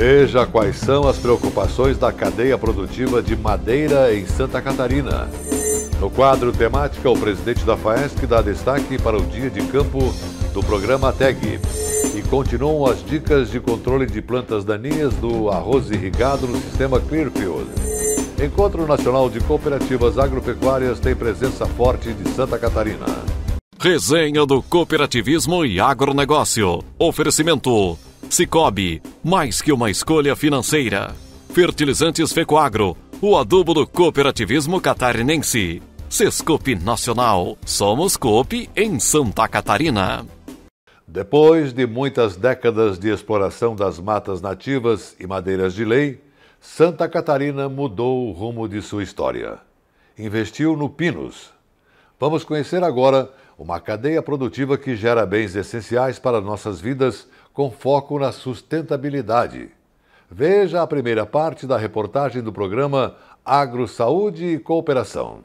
Veja quais são as preocupações da cadeia produtiva de madeira em Santa Catarina. No quadro temática, o presidente da FAESC dá destaque para o dia de campo do programa TEG. E continuam as dicas de controle de plantas daninhas do arroz irrigado no sistema Clearfield. Encontro Nacional de Cooperativas Agropecuárias tem presença forte de Santa Catarina. Resenha do Cooperativismo e Agronegócio. Oferecimento. Cicobi, mais que uma escolha financeira. Fertilizantes Fecoagro, o adubo do cooperativismo catarinense. Sescope Nacional, somos Coop em Santa Catarina. Depois de muitas décadas de exploração das matas nativas e madeiras de lei, Santa Catarina mudou o rumo de sua história. Investiu no Pinos. Vamos conhecer agora uma cadeia produtiva que gera bens essenciais para nossas vidas com foco na sustentabilidade. Veja a primeira parte da reportagem do programa Agro Saúde e Cooperação.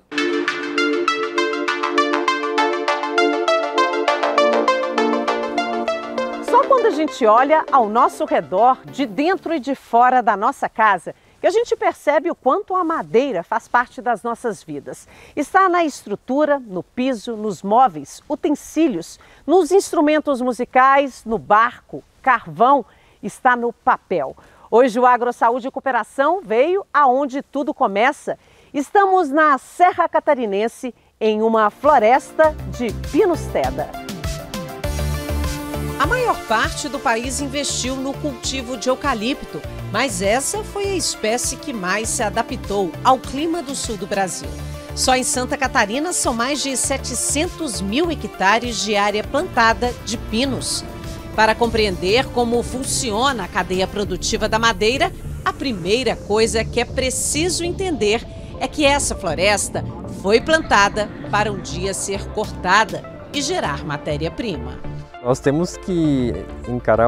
Só quando a gente olha ao nosso redor, de dentro e de fora da nossa casa, que a gente percebe o quanto a madeira faz parte das nossas vidas. Está na estrutura, no piso, nos móveis, utensílios, nos instrumentos musicais, no barco, carvão, está no papel. Hoje o AgroSaúde e Cooperação veio aonde tudo começa. Estamos na Serra Catarinense, em uma floresta de pinusteda. A maior parte do país investiu no cultivo de eucalipto, mas essa foi a espécie que mais se adaptou ao clima do sul do Brasil. Só em Santa Catarina são mais de 700 mil hectares de área plantada de pinos. Para compreender como funciona a cadeia produtiva da madeira, a primeira coisa que é preciso entender é que essa floresta foi plantada para um dia ser cortada e gerar matéria-prima. Nós temos que encarar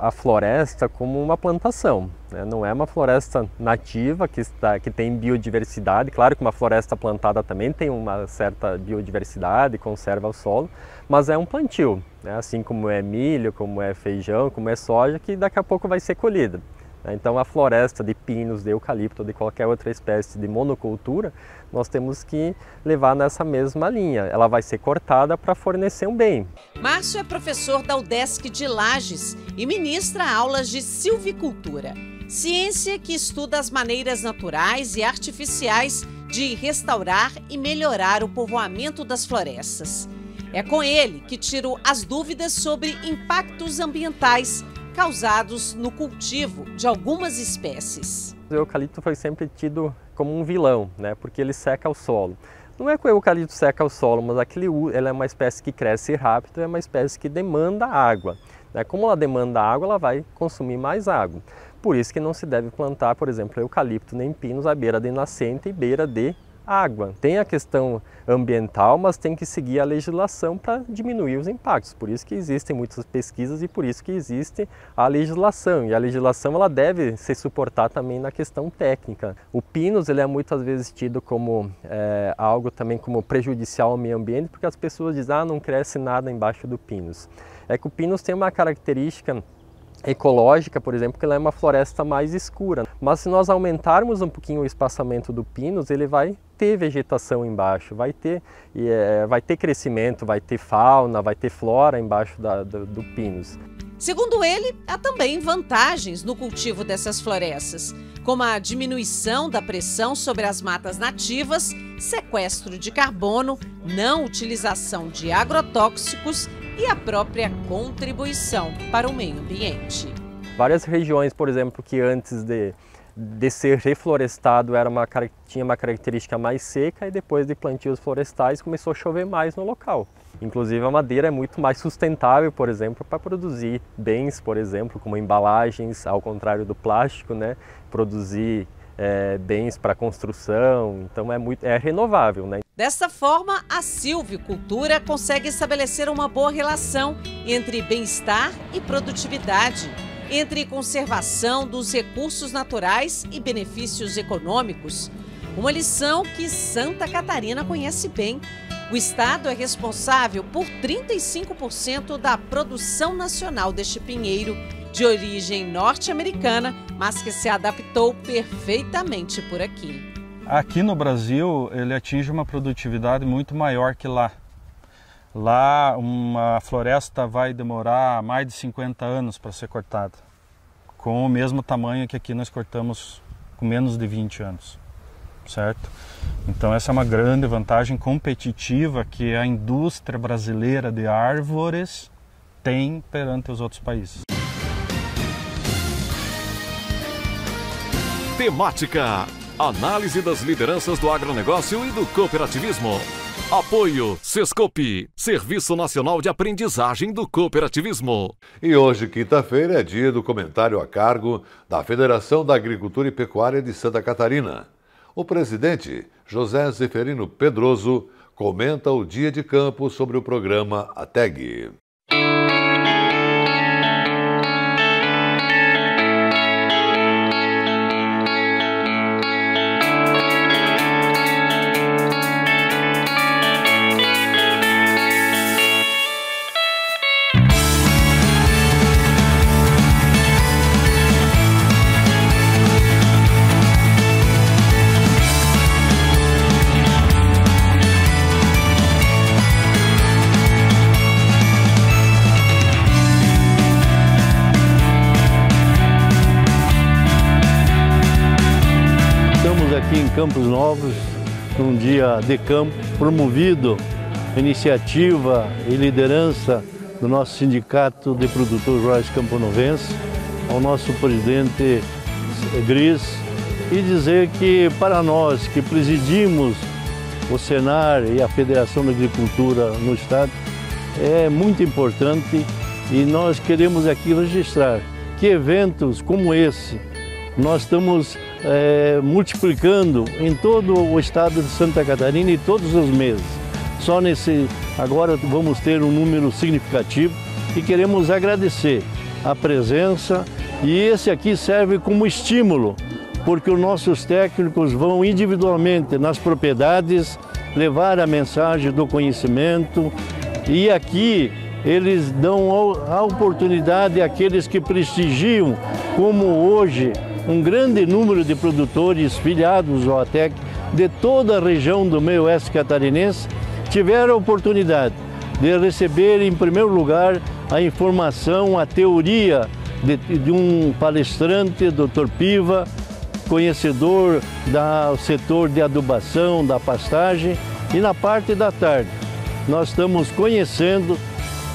a, floresta como uma plantação. Né? Não é uma floresta nativa que, está, que tem biodiversidade. Claro que uma floresta plantada também tem uma certa biodiversidade, conserva o solo, mas é um plantio, né? assim como é milho, como é feijão, como é soja, que daqui a pouco vai ser colhida. Né? Então a floresta de pinos, de eucalipto, de qualquer outra espécie de monocultura, nós temos que levar nessa mesma linha. Ela vai ser cortada para fornecer um bem. Márcio é professor da UDESC de Lages e ministra aulas de silvicultura, ciência que estuda as maneiras naturais e artificiais de restaurar e melhorar o povoamento das florestas. É com ele que tiro as dúvidas sobre impactos ambientais causados no cultivo de algumas espécies. O eucalipto foi sempre tido como um vilão, né, porque ele seca o solo. Não é que o eucalipto seca o solo, mas aquele, ele é uma espécie que cresce rápido, é uma espécie que demanda água. Né? Como ela demanda água, ela vai consumir mais água. Por isso que não se deve plantar, por exemplo, eucalipto nem pinos à beira de nascente e beira de água. Tem a questão ambiental, mas tem que seguir a legislação para diminuir os impactos. Por isso que existem muitas pesquisas e por isso que existe a legislação. E a legislação ela deve se suportar também na questão técnica. O pinus ele é muitas vezes tido como é, algo também como prejudicial ao meio ambiente, porque as pessoas dizem ah não cresce nada embaixo do pinus. É que o pinus tem uma característica ecológica, por exemplo, que ela é uma floresta mais escura. Mas se nós aumentarmos um pouquinho o espaçamento do pinus, ele vai ter vegetação embaixo, vai ter, é, vai ter crescimento, vai ter fauna, vai ter flora embaixo da, do, do pinus. Segundo ele, há também vantagens no cultivo dessas florestas, como a diminuição da pressão sobre as matas nativas, sequestro de carbono, não utilização de agrotóxicos e a própria contribuição para o meio ambiente. Várias regiões, por exemplo, que antes de, de ser reflorestado era uma, tinha uma característica mais seca e depois de plantios florestais começou a chover mais no local. Inclusive a madeira é muito mais sustentável, por exemplo, para produzir bens, por exemplo, como embalagens, ao contrário do plástico, né? produzir é, bens para construção, então é muito é renovável, né? Dessa forma, a silvicultura consegue estabelecer uma boa relação entre bem-estar e produtividade, entre conservação dos recursos naturais e benefícios econômicos. Uma lição que Santa Catarina conhece bem. O Estado é responsável por 35% da produção nacional deste pinheiro de origem norte-americana, mas que se adaptou perfeitamente por aqui. Aqui no Brasil, ele atinge uma produtividade muito maior que lá. Lá, uma floresta vai demorar mais de 50 anos para ser cortada, com o mesmo tamanho que aqui nós cortamos com menos de 20 anos, certo? Então, essa é uma grande vantagem competitiva que a indústria brasileira de árvores tem perante os outros países. Temática: Análise das lideranças do agronegócio e do cooperativismo. Apoio Sescope, Serviço Nacional de Aprendizagem do Cooperativismo. E hoje, quinta-feira, é dia do comentário a cargo da Federação da Agricultura e Pecuária de Santa Catarina. O presidente, José Zeferino Pedroso, comenta o dia de campo sobre o programa ATEG. Campos Novos, num dia de campo, promovido iniciativa e liderança do nosso Sindicato de Produtores Rurais Camponovenses, ao nosso presidente Gris, e dizer que para nós que presidimos o Senar e a Federação da Agricultura no Estado, é muito importante e nós queremos aqui registrar que eventos como esse nós estamos é, multiplicando em todo o estado de Santa Catarina e todos os meses. Só nesse, agora vamos ter um número significativo e queremos agradecer a presença e esse aqui serve como estímulo, porque os nossos técnicos vão individualmente nas propriedades levar a mensagem do conhecimento e aqui eles dão a oportunidade àqueles que prestigiam, como hoje um grande número de produtores filiados ao ATEC de toda a região do meio oeste catarinense tiveram a oportunidade de receber, em primeiro lugar, a informação, a teoria de, de um palestrante, Dr. Piva, conhecedor do setor de adubação, da pastagem, e na parte da tarde nós estamos conhecendo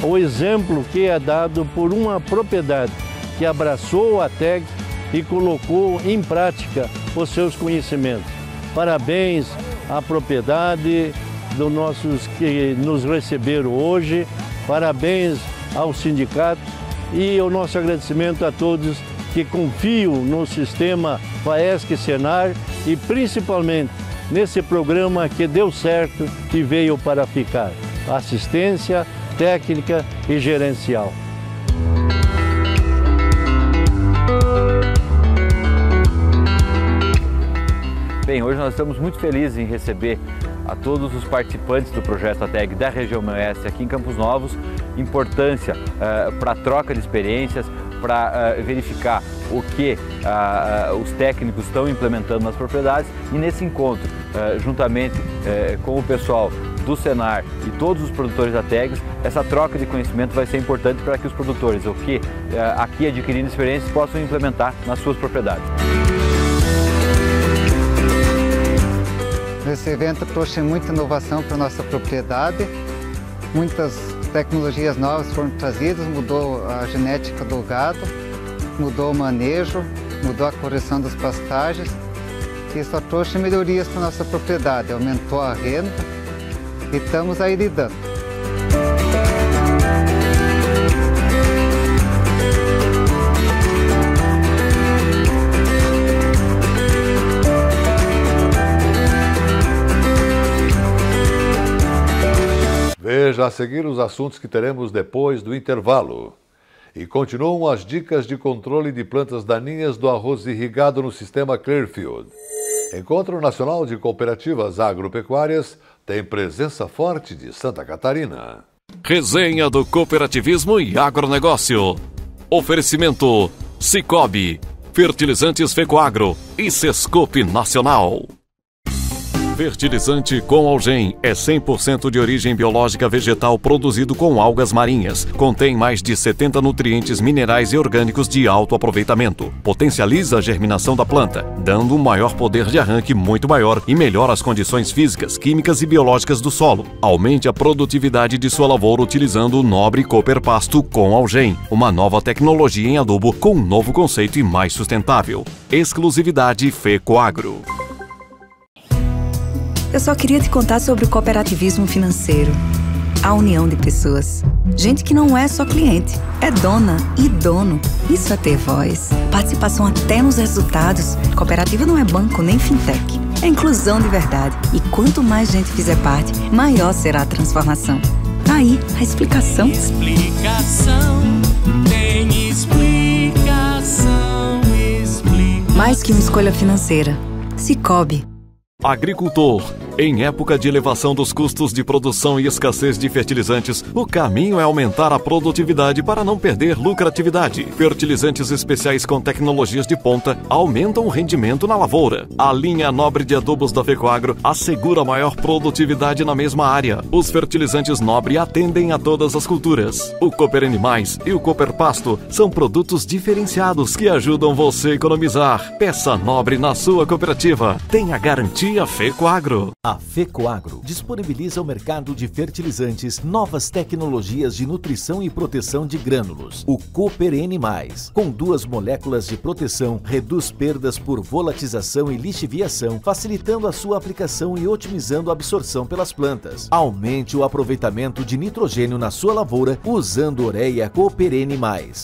o exemplo que é dado por uma propriedade que abraçou a TEG e colocou em prática os seus conhecimentos. Parabéns à propriedade dos nossos que nos receberam hoje, parabéns ao sindicato e o nosso agradecimento a todos que confiam no sistema FAESC Senar e principalmente nesse programa que deu certo e veio para ficar. Assistência técnica e gerencial. Bem, hoje nós estamos muito felizes em receber a todos os participantes do projeto ATEG da região Oeste aqui em Campos Novos, importância uh, para a troca de experiências, para uh, verificar o que uh, os técnicos estão implementando nas propriedades e nesse encontro, juntamente com o pessoal do Senar e todos os produtores da TEGS, essa troca de conhecimento vai ser importante para que os produtores, o que aqui adquirindo experiências, possam implementar nas suas propriedades. Esse evento trouxe muita inovação para nossa propriedade, muitas tecnologias novas foram trazidas, mudou a genética do gado, mudou o manejo, mudou a correção das pastagens e só trouxe melhorias para nossa propriedade, aumentou a renda e estamos aí lidando. Veja a seguir os assuntos que teremos depois do intervalo. E continuam as dicas de controle de plantas daninhas do arroz irrigado no sistema Clearfield. Encontro Nacional de Cooperativas Agropecuárias tem presença forte de Santa Catarina. Resenha do Cooperativismo e Agronegócio. Oferecimento Cicobi, Fertilizantes Fecoagro e Sescope Nacional. Fertilizante com Algem é 100% de origem biológica vegetal produzido com algas marinhas. Contém mais de 70 nutrientes minerais e orgânicos de alto aproveitamento. Potencializa a germinação da planta, dando um maior poder de arranque muito maior e melhora as condições físicas, químicas e biológicas do solo. Aumente a produtividade de sua lavoura utilizando o nobre Cooper Pasto com Algem, uma nova tecnologia em adubo com um novo conceito e mais sustentável. Exclusividade Fecoagro. Eu só queria te contar sobre o cooperativismo financeiro. A união de pessoas. Gente que não é só cliente, é dona e dono. Isso é ter voz. Participação até nos resultados. Cooperativa não é banco nem fintech. É inclusão de verdade. E quanto mais gente fizer parte, maior será a transformação. Tá aí a explicação. Explicação, tem explicação, explicação. Mais que uma escolha financeira. Cicobi. Agricultor. Em época de elevação dos custos de produção e escassez de fertilizantes, o caminho é aumentar a produtividade para não perder lucratividade. Fertilizantes especiais com tecnologias de ponta aumentam o rendimento na lavoura. A linha nobre de adubos da Fecoagro assegura maior produtividade na mesma área. Os fertilizantes nobre atendem a todas as culturas. O Cooper Animais e o Cooper Pasto são produtos diferenciados que ajudam você a economizar. Peça nobre na sua cooperativa. Tenha garantia Fecoagro. A FECOAGRO disponibiliza ao mercado de fertilizantes novas tecnologias de nutrição e proteção de grânulos. O Cooper N+, com duas moléculas de proteção, reduz perdas por volatização e lixiviação, facilitando a sua aplicação e otimizando a absorção pelas plantas. Aumente o aproveitamento de nitrogênio na sua lavoura usando Ureia Cooper N+,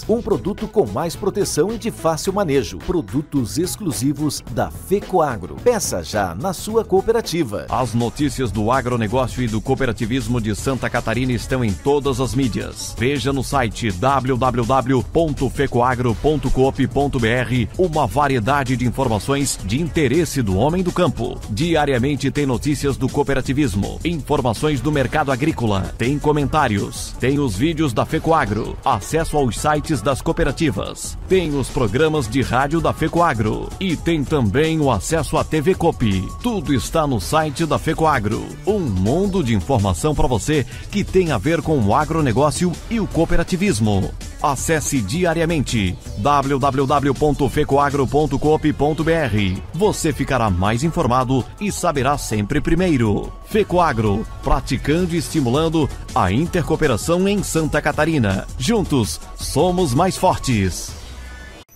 um produto com mais proteção e de fácil manejo. Produtos exclusivos da FECOAGRO. Peça já na sua cooperativa. As notícias do agronegócio e do cooperativismo de Santa Catarina estão em todas as mídias. Veja no site www.fecoagro.coop.br uma variedade de informações de interesse do homem do campo. Diariamente tem notícias do cooperativismo, informações do mercado agrícola, tem comentários, tem os vídeos da Fecoagro, acesso aos sites das cooperativas, tem os programas de rádio da Fecoagro e tem também o acesso à TV Cop. Tudo está no site da Fecoagro. Um mundo de informação para você que tem a ver com o agronegócio e o cooperativismo. Acesse diariamente www.fecoagro.coop.br. Você ficará mais informado e saberá sempre primeiro. Fecoagro, praticando e estimulando a intercooperação em Santa Catarina. Juntos, somos mais fortes.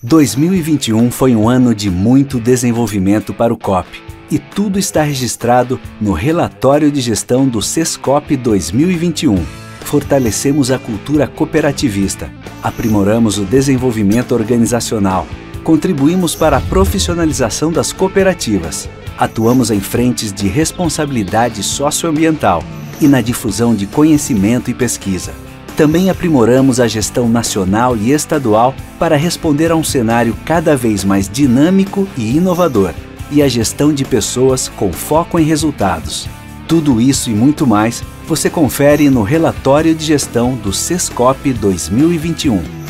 2021 foi um ano de muito desenvolvimento para o COP e tudo está registrado no relatório de gestão do SESCOP 2021. Fortalecemos a cultura cooperativista, aprimoramos o desenvolvimento organizacional, contribuímos para a profissionalização das cooperativas, atuamos em frentes de responsabilidade socioambiental e na difusão de conhecimento e pesquisa. Também aprimoramos a gestão nacional e estadual para responder a um cenário cada vez mais dinâmico e inovador e a gestão de pessoas com foco em resultados. Tudo isso e muito mais você confere no relatório de gestão do SESCOP 2021.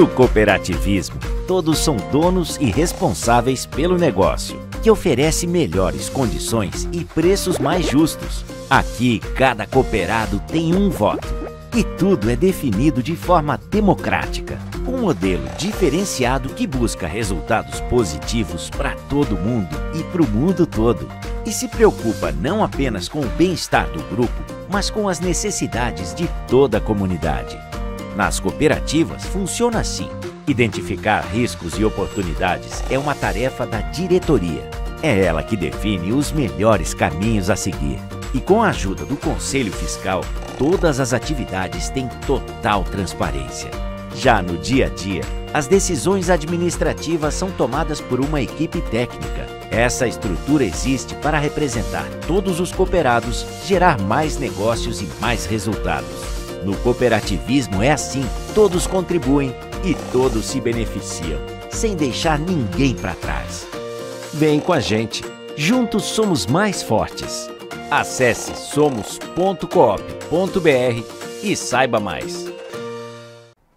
No cooperativismo, todos são donos e responsáveis pelo negócio, que oferece melhores condições e preços mais justos. Aqui, cada cooperado tem um voto. E tudo é definido de forma democrática. Um modelo diferenciado que busca resultados positivos para todo mundo e para o mundo todo. E se preocupa não apenas com o bem-estar do grupo, mas com as necessidades de toda a comunidade. Nas cooperativas funciona assim. Identificar riscos e oportunidades é uma tarefa da diretoria. É ela que define os melhores caminhos a seguir. E com a ajuda do Conselho Fiscal, todas as atividades têm total transparência. Já no dia a dia, as decisões administrativas são tomadas por uma equipe técnica. Essa estrutura existe para representar todos os cooperados, gerar mais negócios e mais resultados. No cooperativismo é assim: todos contribuem e todos se beneficiam, sem deixar ninguém para trás. Vem com a gente, juntos somos mais fortes. Acesse somos.coop.br e saiba mais.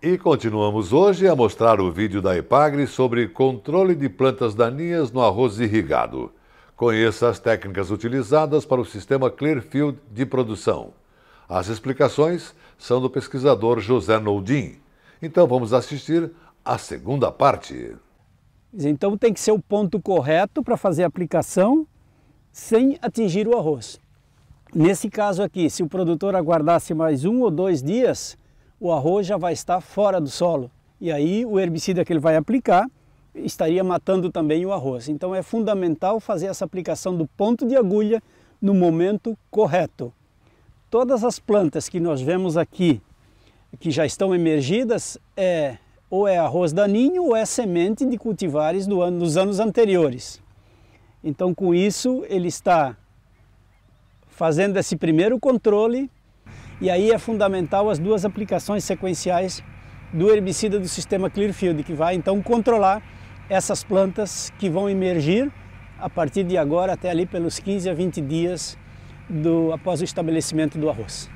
E continuamos hoje a mostrar o vídeo da Epagre sobre controle de plantas daninhas no arroz irrigado. Conheça as técnicas utilizadas para o sistema Clearfield de produção. As explicações são do pesquisador José Noldim. Então vamos assistir a segunda parte. Então tem que ser o ponto correto para fazer a aplicação sem atingir o arroz. Nesse caso aqui, se o produtor aguardasse mais um ou dois dias, o arroz já vai estar fora do solo. E aí o herbicida que ele vai aplicar estaria matando também o arroz. Então é fundamental fazer essa aplicação do ponto de agulha no momento correto. Todas as plantas que nós vemos aqui, que já estão emergidas, é ou é arroz daninho ou é semente de cultivares do ano, dos anos anteriores. Então com isso ele está fazendo esse primeiro controle e aí é fundamental as duas aplicações sequenciais do herbicida do sistema Clearfield, que vai então controlar essas plantas que vão emergir a partir de agora até ali pelos 15 a 20 dias do, após o estabelecimento do arroz.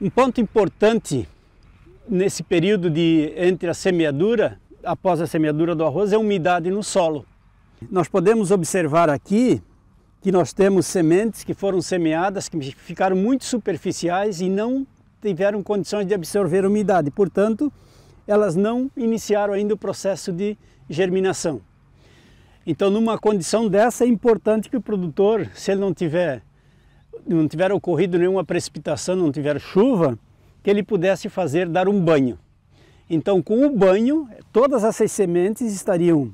Um ponto importante nesse período de entre a semeadura, após a semeadura do arroz, é a umidade no solo. Nós podemos observar aqui que nós temos sementes que foram semeadas, que ficaram muito superficiais e não tiveram condições de absorver umidade. Portanto, elas não iniciaram ainda o processo de germinação. Então, numa condição dessa, é importante que o produtor, se ele não tiver, não tiver ocorrido nenhuma precipitação, não tiver chuva, que ele pudesse fazer, dar um banho. Então, com o banho, todas essas sementes estariam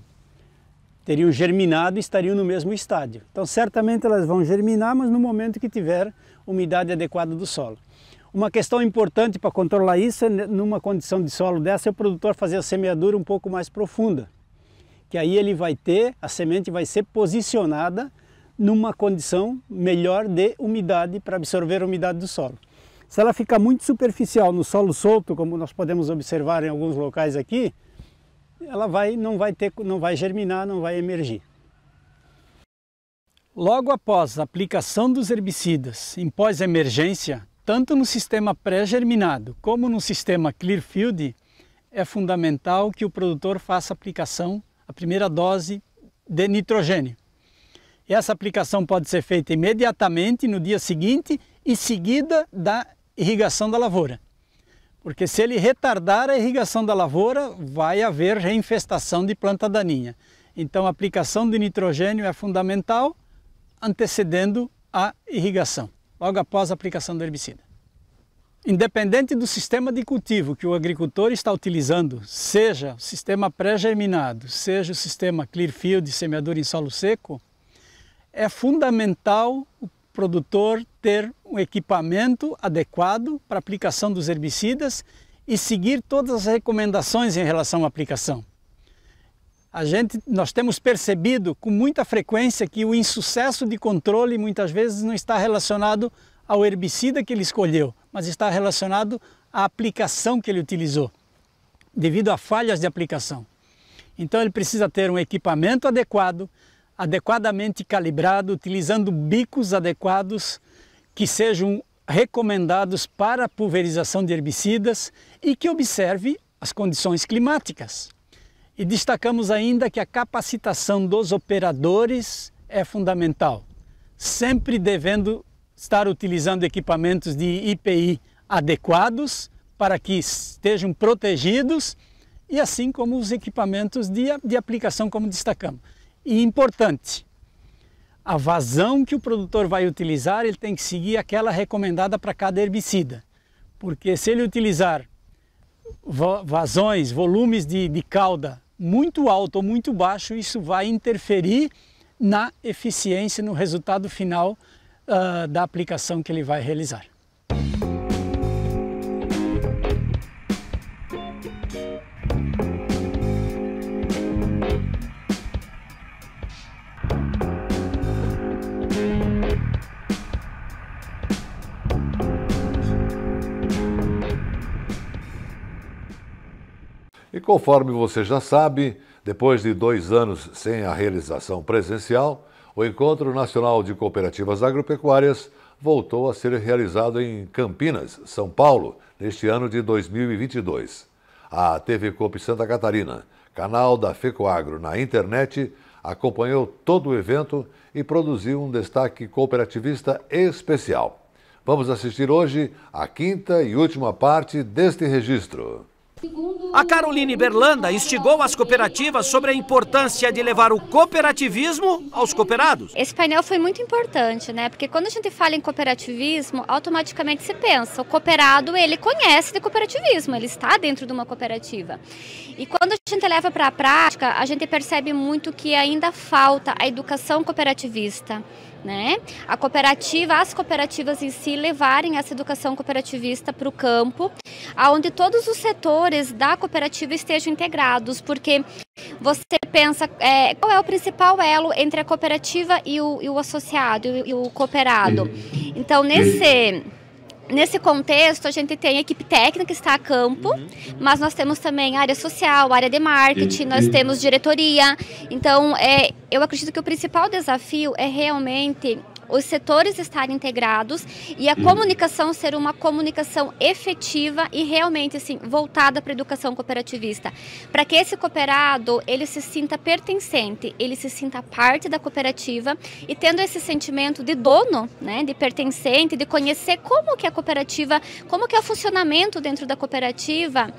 teriam germinado e estariam no mesmo estádio. Então, certamente elas vão germinar, mas no momento que tiver umidade adequada do solo. Uma questão importante para controlar isso é, numa condição de solo dessa, é o produtor fazer a semeadura um pouco mais profunda. Que aí ele vai ter, a semente vai ser posicionada numa condição melhor de umidade para absorver a umidade do solo. Se ela ficar muito superficial no solo solto, como nós podemos observar em alguns locais aqui, ela vai, não, vai ter, não vai germinar, não vai emergir. Logo após a aplicação dos herbicidas em pós-emergência, tanto no sistema pré-germinado como no sistema Clearfield, é fundamental que o produtor faça aplicação, a primeira dose de nitrogênio. Essa aplicação pode ser feita imediatamente no dia seguinte e seguida da irrigação da lavoura. Porque se ele retardar a irrigação da lavoura, vai haver reinfestação de planta daninha. Então a aplicação de nitrogênio é fundamental, antecedendo a irrigação, logo após a aplicação do herbicida. Independente do sistema de cultivo que o agricultor está utilizando, seja o sistema pré-germinado, seja o sistema Clearfield, semeadura em solo seco, é fundamental o produtor ter um equipamento adequado para aplicação dos herbicidas e seguir todas as recomendações em relação à aplicação. A gente, nós temos percebido com muita frequência que o insucesso de controle muitas vezes não está relacionado ao herbicida que ele escolheu, mas está relacionado à aplicação que ele utilizou, devido a falhas de aplicação. Então ele precisa ter um equipamento adequado, adequadamente calibrado, utilizando bicos adequados que sejam recomendados para pulverização de herbicidas e que observe as condições climáticas. E destacamos ainda que a capacitação dos operadores é fundamental, sempre devendo estar utilizando equipamentos de IPI adequados para que estejam protegidos e assim como os equipamentos de, de aplicação, como destacamos. E importante, a vazão que o produtor vai utilizar, ele tem que seguir aquela recomendada para cada herbicida. Porque se ele utilizar vazões, volumes de, de cauda muito alto ou muito baixo, isso vai interferir na eficiência, no resultado final uh, da aplicação que ele vai realizar. E conforme você já sabe, depois de dois anos sem a realização presencial, o Encontro Nacional de Cooperativas Agropecuárias voltou a ser realizado em Campinas, São Paulo, neste ano de 2022. A TV Coop Santa Catarina, canal da FECOAGRO na internet, acompanhou todo o evento e produziu um destaque cooperativista especial. Vamos assistir hoje a quinta e última parte deste registro. A Caroline Berlanda instigou as cooperativas sobre a importância de levar o cooperativismo aos cooperados. Esse painel foi muito importante, né? Porque quando a gente fala em cooperativismo, automaticamente se pensa, o cooperado, ele conhece de cooperativismo, ele está dentro de uma cooperativa. E quando a gente leva para a prática, a gente percebe muito que ainda falta a educação cooperativista né? A cooperativa, as cooperativas em si levarem essa educação cooperativista para o campo, aonde todos os setores da cooperativa estejam integrados, porque você pensa é, qual é o principal elo entre a cooperativa e o, e o associado e o cooperado. Então nesse Nesse contexto, a gente tem a equipe técnica que está a campo, uhum. mas nós temos também área social, área de marketing, nós temos diretoria. Então, é, eu acredito que o principal desafio é realmente os setores estarem integrados e a comunicação ser uma comunicação efetiva e realmente assim voltada para a educação cooperativista, para que esse cooperado ele se sinta pertencente, ele se sinta parte da cooperativa e tendo esse sentimento de dono, né, de pertencente, de conhecer como que a cooperativa, como que é o funcionamento dentro da cooperativa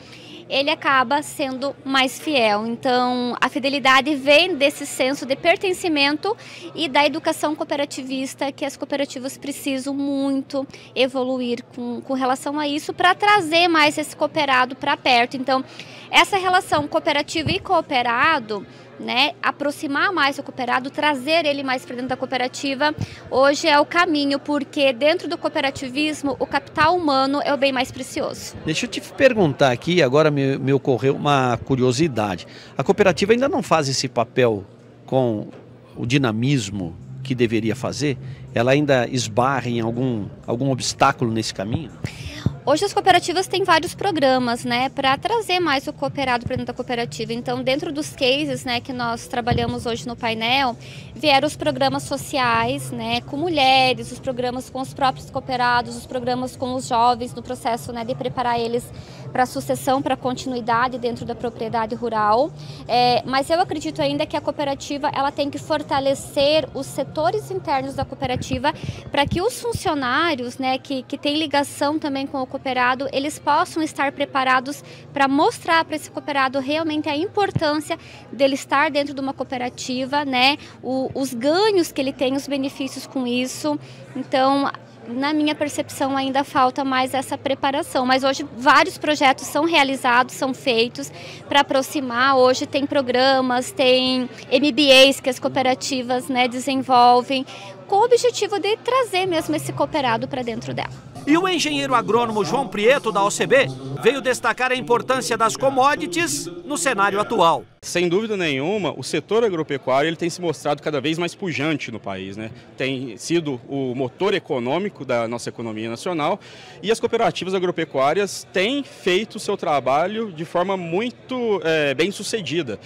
ele acaba sendo mais fiel. Então, a fidelidade vem desse senso de pertencimento e da educação cooperativista que as cooperativas precisam muito evoluir com, com relação a isso para trazer mais esse cooperado para perto. Então, essa relação cooperativa e cooperado né, aproximar mais o cooperado, trazer ele mais para dentro da cooperativa, hoje é o caminho, porque dentro do cooperativismo o capital humano é o bem mais precioso. Deixa eu te perguntar aqui, agora me, me ocorreu uma curiosidade. A cooperativa ainda não faz esse papel com o dinamismo que deveria fazer? Ela ainda esbarra em algum, algum obstáculo nesse caminho? Hoje as cooperativas têm vários programas, né, para trazer mais o cooperado para dentro da cooperativa. Então, dentro dos cases, né, que nós trabalhamos hoje no painel, vieram os programas sociais, né, com mulheres, os programas com os próprios cooperados, os programas com os jovens no processo, né, de preparar eles para sucessão, para continuidade dentro da propriedade rural. É, mas eu acredito ainda que a cooperativa ela tem que fortalecer os setores internos da cooperativa para que os funcionários, né, que, que têm ligação também com o cooperado, eles possam estar preparados para mostrar para esse cooperado realmente a importância dele estar dentro de uma cooperativa, né, o, os ganhos que ele tem, os benefícios com isso. Então, na minha percepção, ainda falta mais essa preparação. Mas hoje vários projetos são realizados, são feitos para aproximar. Hoje tem programas, tem MBAs que as cooperativas né, desenvolvem, com o objetivo de trazer mesmo esse cooperado para dentro dela. E o engenheiro agrônomo João Prieto, da OCB, veio destacar a importância das commodities no cenário atual. Sem dúvida nenhuma, o setor agropecuário ele tem se mostrado cada vez mais pujante no país. Né? Tem sido o motor econômico da nossa economia nacional e as cooperativas agropecuárias têm feito o seu trabalho de forma muito é, bem sucedida.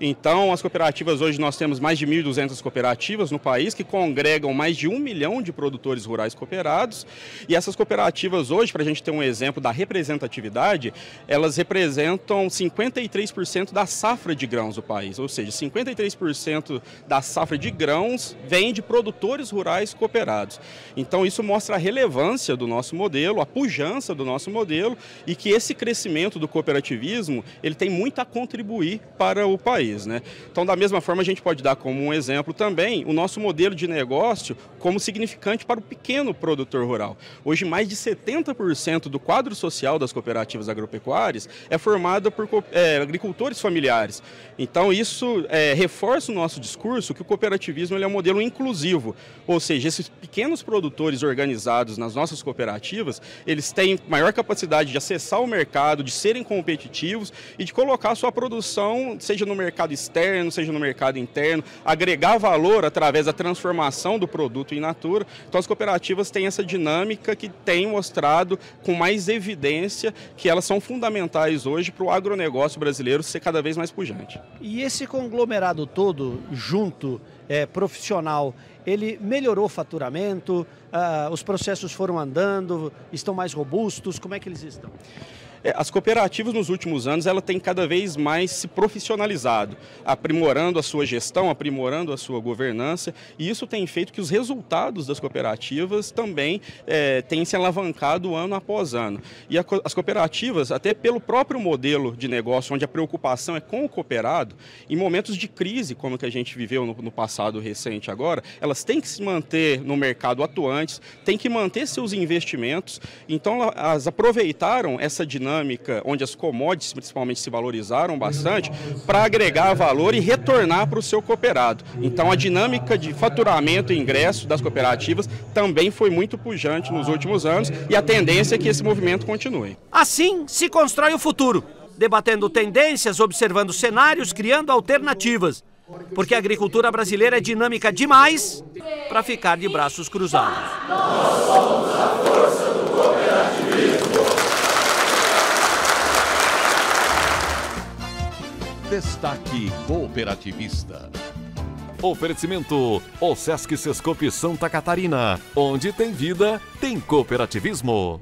Então, as cooperativas, hoje nós temos mais de 1.200 cooperativas no país que congregam mais de um milhão de produtores rurais cooperados. E essas cooperativas hoje, para a gente ter um exemplo da representatividade, elas representam 53% da safra de grãos do país. Ou seja, 53% da safra de grãos vem de produtores rurais cooperados. Então, isso mostra a relevância do nosso modelo, a pujança do nosso modelo e que esse crescimento do cooperativismo ele tem muito a contribuir para o país país. Né? Então, da mesma forma, a gente pode dar como um exemplo também o nosso modelo de negócio como significante para o pequeno produtor rural. Hoje, mais de 70% do quadro social das cooperativas agropecuárias é formado por é, agricultores familiares. Então, isso é, reforça o nosso discurso que o cooperativismo é um modelo inclusivo, ou seja, esses pequenos produtores organizados nas nossas cooperativas, eles têm maior capacidade de acessar o mercado, de serem competitivos e de colocar sua produção, seja no mercado mercado externo, seja no mercado interno, agregar valor através da transformação do produto in natura. Então as cooperativas têm essa dinâmica que tem mostrado com mais evidência que elas são fundamentais hoje para o agronegócio brasileiro ser cada vez mais pujante. E esse conglomerado todo junto, é, profissional, ele melhorou o faturamento, ah, os processos foram andando, estão mais robustos, como é que eles estão? É, as cooperativas nos últimos anos ela tem cada vez mais se profissionalizado, aprimorando a sua gestão, aprimorando a sua governança, e isso tem feito que os resultados das cooperativas também é, têm se alavancado ano após ano. E a, as cooperativas, até pelo próprio modelo de negócio, onde a preocupação é com o cooperado, em momentos de crise, como que a gente viveu no, no passado recente agora, elas têm que se manter no mercado atuantes, têm que manter seus investimentos, então elas aproveitaram essa dinâmica dinâmica onde as commodities principalmente se valorizaram bastante para agregar valor e retornar para o seu cooperado. Então a dinâmica de faturamento e ingresso das cooperativas também foi muito pujante nos últimos anos e a tendência é que esse movimento continue. Assim se constrói o futuro, debatendo tendências, observando cenários, criando alternativas. Porque a agricultura brasileira é dinâmica demais para ficar de braços cruzados. Destaque Cooperativista. Oferecimento: O Sesc Sescope Santa Catarina. Onde tem vida, tem cooperativismo.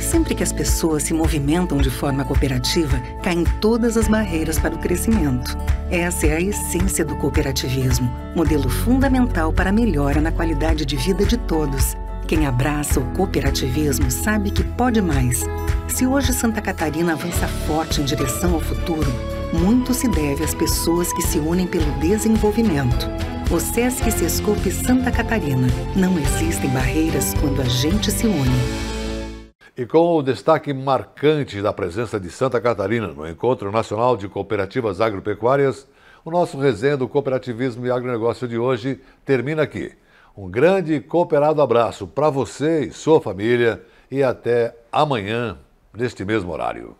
Sempre que as pessoas se movimentam de forma cooperativa, caem todas as barreiras para o crescimento. Essa é a essência do cooperativismo, modelo fundamental para a melhora na qualidade de vida de todos. Quem abraça o cooperativismo sabe que pode mais. Se hoje Santa Catarina avança forte em direção ao futuro, muito se deve às pessoas que se unem pelo desenvolvimento. O Sesc Sescope Santa Catarina. Não existem barreiras quando a gente se une. E com o destaque marcante da presença de Santa Catarina no Encontro Nacional de Cooperativas Agropecuárias, o nosso resenha do cooperativismo e agronegócio de hoje termina aqui. Um grande e cooperado abraço para você e sua família e até amanhã, neste mesmo horário.